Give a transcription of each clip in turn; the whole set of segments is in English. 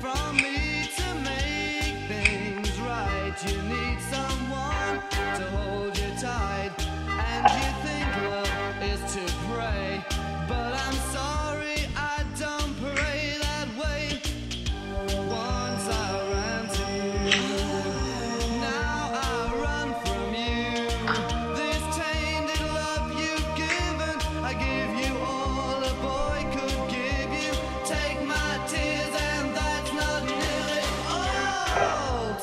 from me to make things right. You need some.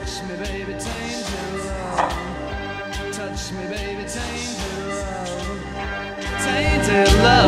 Touch me, baby, it's angel love. Touch me, baby, it's angel love. Tainted love.